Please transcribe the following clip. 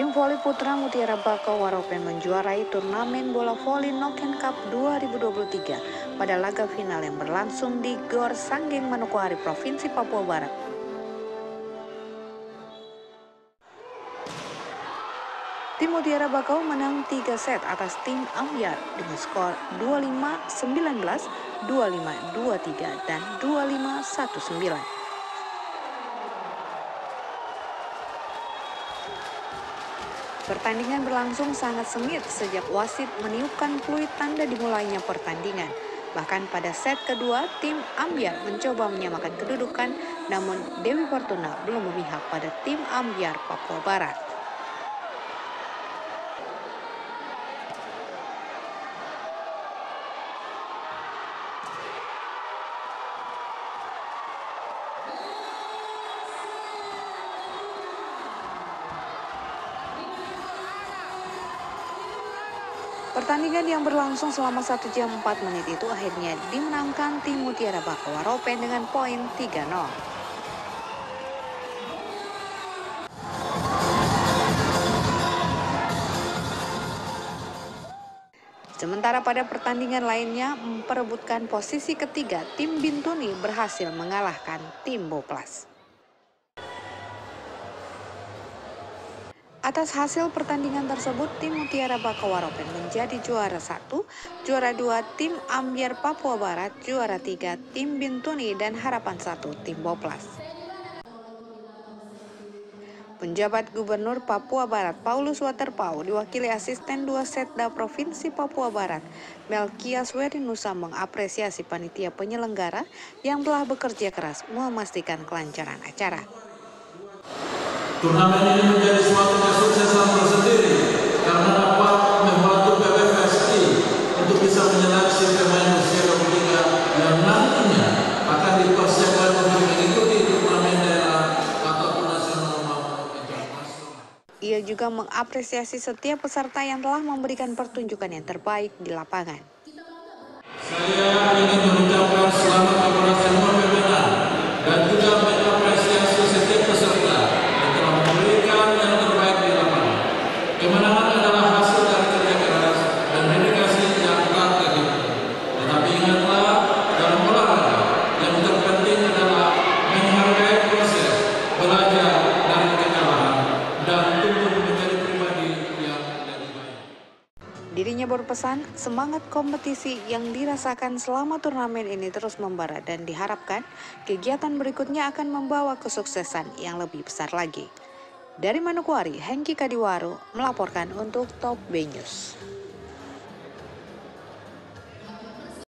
voli putra Mutiara Bako Waropen menjuarai turnamen bola voli Noken Cup 2023 pada laga final yang berlangsung di Gor Sanggeng Manokwari, Provinsi Papua Barat. Tim Mutiara Bakau menang 3 set atas tim Amyar dengan skor 25-19, 25-23, dan 25-19. Pertandingan berlangsung sangat sengit sejak wasit meniupkan fluid tanda dimulainya pertandingan. Bahkan pada set kedua, tim Ambiar mencoba menyamakan kedudukan, namun Dewi Fortuna belum memihak pada tim Ambiar Papua Barat. Pertandingan yang berlangsung selama 1 jam 4 menit itu akhirnya dimenangkan tim Mutiara Bakawa Ropen dengan poin 3-0. Sementara pada pertandingan lainnya memperebutkan posisi ketiga, tim Bintuni berhasil mengalahkan tim Boplas. Atas hasil pertandingan tersebut, tim Mutiara Bakawaropen menjadi juara satu, juara dua tim Ambiar Papua Barat, juara tiga tim Bintuni, dan harapan satu tim Boplas. Penjabat Gubernur Papua Barat Paulus Waterpau diwakili asisten dua setda Provinsi Papua Barat Melkias Werinusa mengapresiasi panitia penyelenggara yang telah bekerja keras memastikan kelancaran acara. Turnamen ini menjadi suatu kesuksesan tersendiri karena dapat membantu PBVSI untuk bisa menyeleksi pemain usia 23 yang nantinya akan dipersiapkan untuk mengikuti turnamen daerah ataupun nasional maupun internasional. Ia juga mengapresiasi setiap peserta yang telah memberikan pertunjukan yang terbaik di lapangan. Saya ingin mengucapkan selamat kepada semua pimpinan dan juga mengapresiasi setiap peserta yang telah memberikan yang terbaik di lapangan. Kemenangan adalah hasil dari kerja keras dan dedikasi yang telah terjadi. Tetapi ingatlah dalam olahraga yang terpenting adalah menghargai proses, belajar dari kekalahan dan tumbuh menjadi pribadi yang lebih baik. Dirinya berpesan, semangat kompetisi yang dirasakan selama turnamen ini terus membara dan diharapkan kegiatan berikutnya akan membawa kesuksesan yang lebih besar lagi. Dari Manokwari, Hengki Kadiwaru melaporkan untuk Top B News.